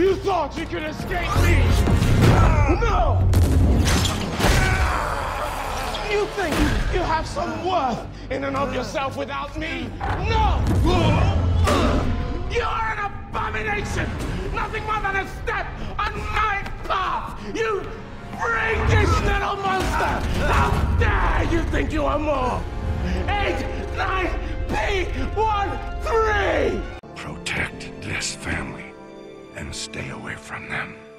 You thought you could escape me? No! You think you have some worth in and of yourself without me? No! You're an abomination! Nothing more than a step on my path! You freakish little monster! How dare you think you are more? Eight, nine, P, one, three! Protect this family and stay away from them.